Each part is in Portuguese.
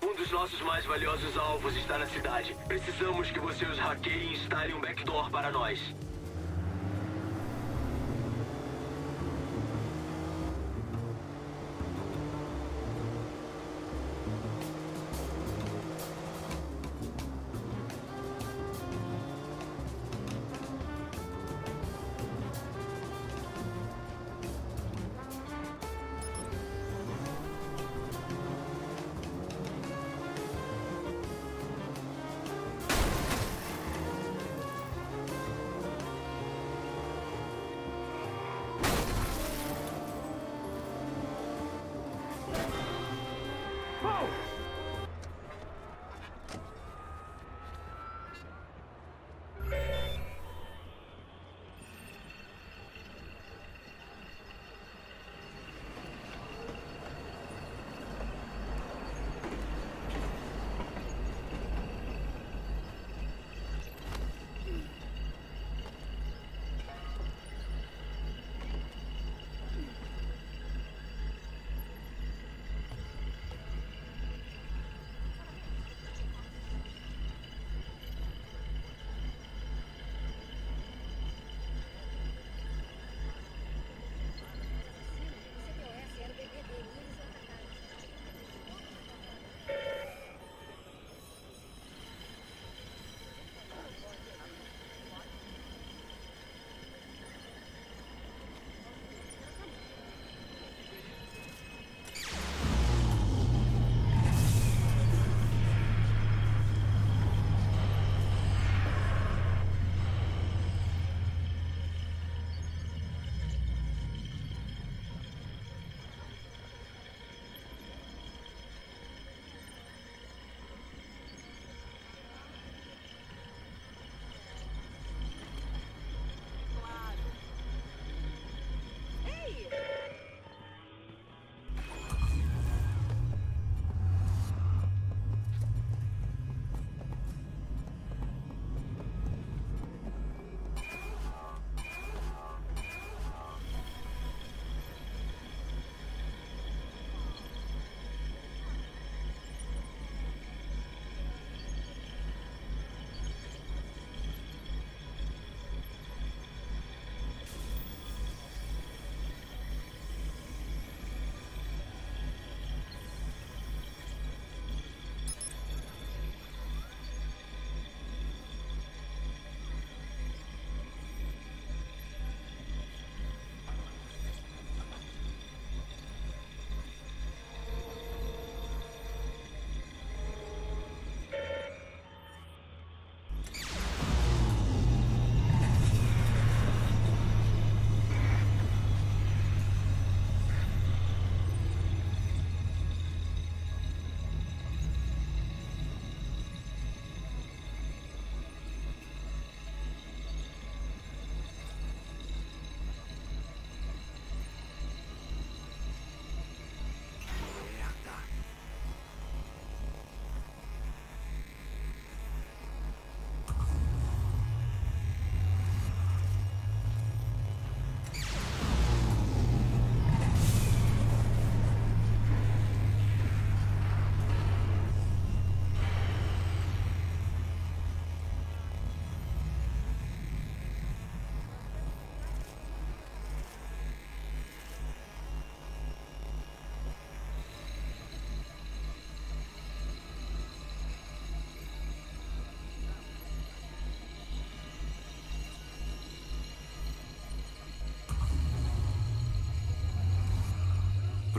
Um dos nossos mais valiosos alvos está na cidade. Precisamos que você os hackeie e instale um backdoor para nós.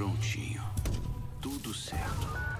Prontinho. Tudo certo.